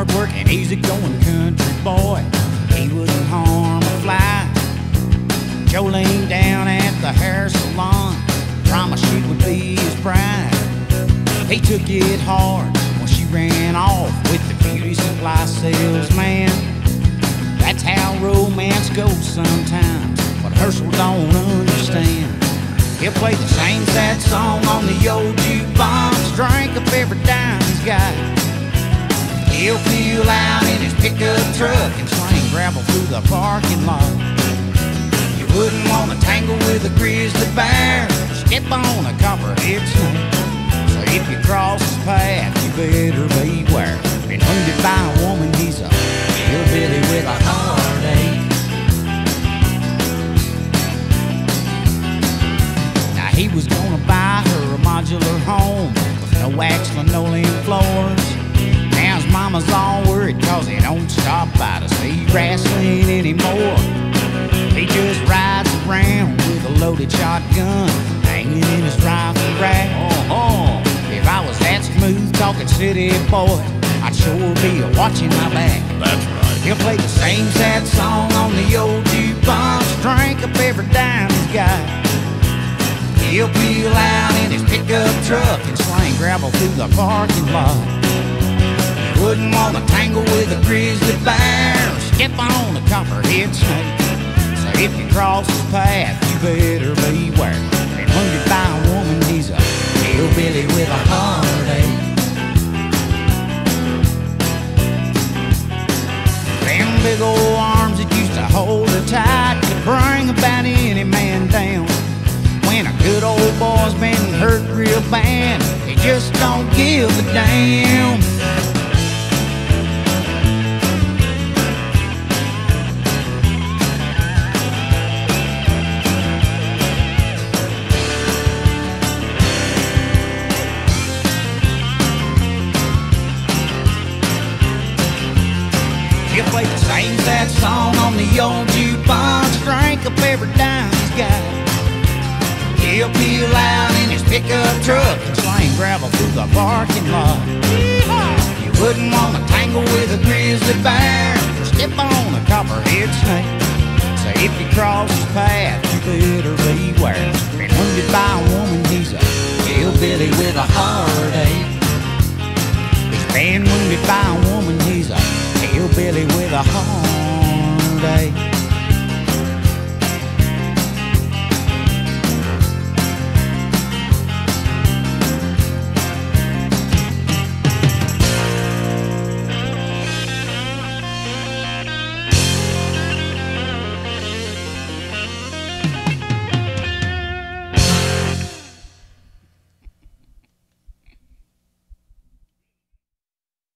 He's a hard-working, easy-going country boy. He wouldn't harm a fly. Jolene down at the hair salon promised she would be his bride. He took it hard when she ran off with the beauty supply salesman. That's how romance goes sometimes, but Herschel don't understand. He'll play the same sad song on the old jukebox, drink up every dime he's got. He'll peel out in his pickup truck and sling gravel through the parking lot. You wouldn't want to tangle with a grizzly bear, step on a copperhead snake. So if you cross his path, you better beware. Been wounded by a woman, he's a hillbilly with a heartache. Now he was gonna buy her a modular home with no wax linoleum to anymore. He just rides around with a loaded shotgun hanging in his rifle rack. Oh, if I was that smooth talking city boy, I'd sure be a watching my back. That's right. He'll play the same sad song on the old jukebox, drink up every dime he's got. He'll peel out in his pickup truck and sling gravel through the parking lot. Wouldn't want to tangle with a grizzly bear step on a copperhead snake. So if you cross his path, you better beware. Been wounded by a woman, he's a hillbilly with a heartache. Them big old arms that used to hold her tight could bring about any man down. When a good old boy's been hurt real bad, he just don't give a damn. He'll play the same sad song on the old jukebox, drink up every dime he's got. He'll peel out in his pickup truck and sling gravel through the parking lot. You wouldn't want to tangle with a grizzly bear step on a copperhead snake. So if you cross his path, you better beware. Been wounded by a woman, he's a hillbilly with a heartache. He's been wounded by a say